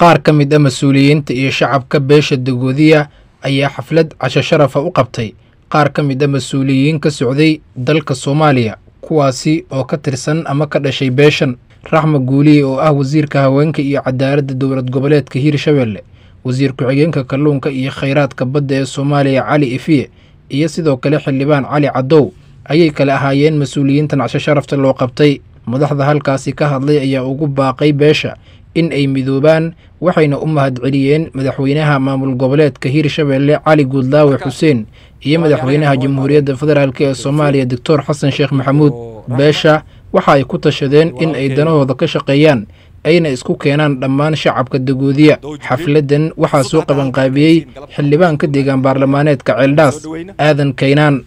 qaar ka mid a mas'uuliyiinta iyo shacabka beesha dagoodiya ayaa xaflad casho sharafa u qabtay. Qaar ka mid a mas'uuliyiin ka socday dalka soomaaliya kuwaasi oo ka tirsan ama ka dhashay beeshan. Raxma guuliye oo ah wasiirka haweenka iyo cadaaladda dowlad goboleedka hiirshabelle wasiir ku-xigeenka kalluunka iyo khayraadka badda ee soomaaliya cali ifiye iyo sidoo kale xildhibaan cali caddow ayay kale ahaayeen mas'uuliyiintan casho sharafta loo qabtay. Madaxda halkaasi ka hadlay ayaa ugu baaqay beesha in ay midoobaan waxayna u mahadceliyeen madaxweynaha maamul goboleedka hiirshabelle cali guudlaawe xuseen iyo madaxweynaha jamhuuriyadda federaalk ee soomaaliya doctor xasan sheekh maxamuud. Beesha waxa ay ku tashadeen in ay danahooda ka shaqeeyaan ayna isku keenaan dhammaan shacabka dagoodiya xafladdan waxaa soo qabanqaabiyey xildhibaanka deegaan baarlamaaneedka ceeldhaas aadan kaynaan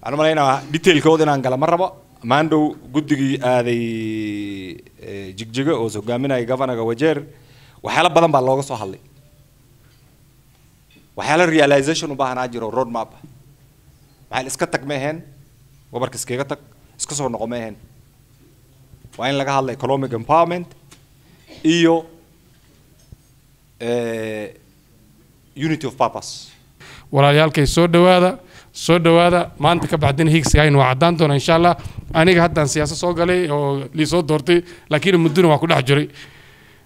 waxaan umalaynaa detailkooda inaan gala ma rabo maandhow guddigii aaday jigjiga oo hogaaminaya governorga wajeer. Waxyaalo badan baa looga soo hadlay. Waxyaalo realization u baahanaa jiro road map maxaa iska tag ma aheen gobolka iskaga tag iska soo noqo ma aheen waa in laga hadla economic empowerment iyo unity of purpose. Walaalayaalkay soo dhawaada soo dhawaada maanta ka baxdina higsigayna waa caddaan doona insha allah. Aniga haddaan siyaasad soo galay oo liisoo doortay laakiin muddona waa ku dhex jiray.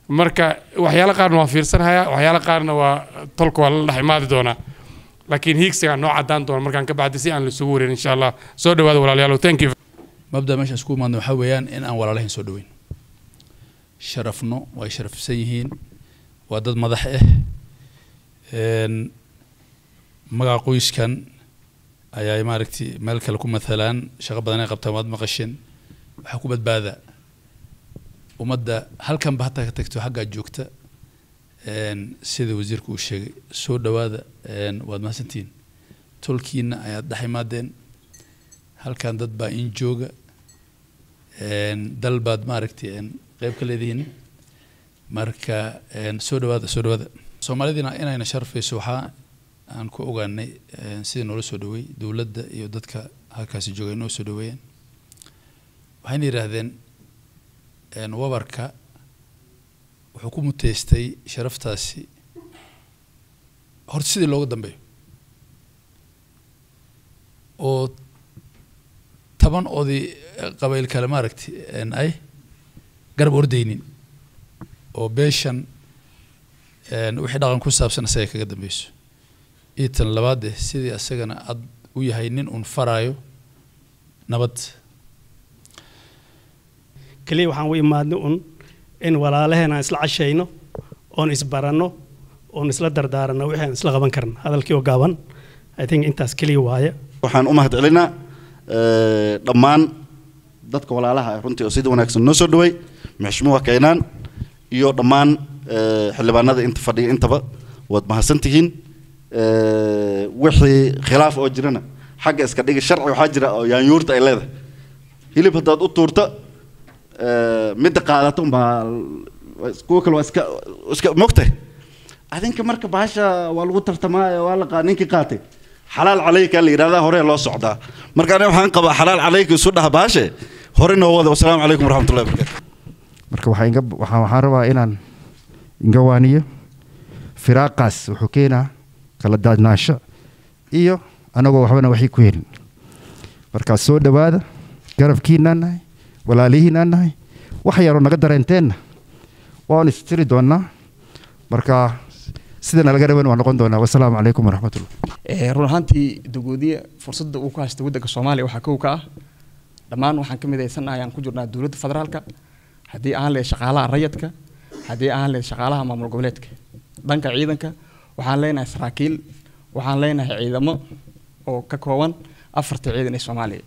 Marka waxyaalo qaarna waan fiirsanhayaa waxyaalo qaarna waa tolka waa la dhex imaadi doonaa. Laakiin higsigaa noo caddaan doona markaan ka baxday si aan laisugu wareyn insha allah. Soo dhawaada walaalayaal thank you. Mabda meeshaan isku imaadna waxaa weeyaan in aan walaalahayn soo dhaweyn sharafno way sharafsan yihiin waa dad madax ah magaca qoyskan ayaa maaragtay meel kale ku mathalaan shaqo badan ay qabtaan waad maqasheen waxaa ku badbaada. Ummadda halkanba hataa ka tagto xaggaa joogta sida wasiirku uu sheegay soo dhawaada waad mahadsantihiin tolkiina ayaad dhex imaadeen. Halkan dad baa in jooga. Dal baad maaragtay qeyb ka leedihiin. Marka soo dhawaada soo dhawaada soomaalidina inayna sharfayso waxaa aan ku ogaanay sidii noola soo dhaweey dowladda iyo dadka halkaasi joogay noo soo dhaweeyeen waxayna yidhaahdeen wabarka wuxuu ku muteystay sharaftaasi. Horta sidii looga dambeeyo oo toban oday qabayl kale maaragtay ay garab ordaynin oo beeshan wixii dhaqan ku saabsan isaga kaga dambeyso iyo tan labaade sidii asagana ad u yahay nin uun faraayo nabad. Keliya waxaan u imaadnay un in walaalaheen aan isla cashayno oon isbaranno oon isla dardaaranno wixii aan isla qaban karna hadalkii oo gaaban i think intaas keliya waaye waxaan u mahadcelinaa dhammaan dadka walaalaha runtii oo sida wanaagsan noo soo dhaweey maxshumuha kaynaan iyo dhammaan xildhibaanada inta fadhiya intaba waad mahadsan tihiin wixii khilaaf oo jirana xagga iska dhigi sharci waxaa jira oo yaanyuurta ay leedahay. Hilib haddaad u tuurta midda qaadato umbaa kuwa kale waa iska iska mogtahay adinka marka bahasha waa lagu tartamaa waa la ninkii qaatay. Xalaal calayka la yidhahdaa hore loo socdaa. Marka aniga waxaan qabaa xalaal calayka isu dhaha bahashe hore noo wada wasalaamu calaykum waraxmatullahi wabarakatu marka waxaa inga waxaa waxaan rabaa inaan inga waaniyo. Firaaqaas wuxuu keenaa kala daadnaansho iyo anagoo waxbana waxii ku helin. Markaa soo dhawaada garabkiinaan nahay walaalihiinaan nahay wax yaroo naga dareenteenna waan istiri doonaa marka sidana laga raban waa noqon doonaa wasalaamu calaykum waraxmatullah run ahaantii dagoodiya fursadda uu ku haysta waddanka soomaaliya waxaa kow ka ah. Dhammaan waxaan ka midaysannahay aan ku jirnaa dowladda federaalka haddii aan leeyahay shaqaalaha rayadka haddii aan leeyahay shaqaalaha maamul goboleedka dhanka ciidanka waxaan leenahay saraakiil waxaan leenahay ciidamo oo ka kooban afarta ciidan ee soomaaliya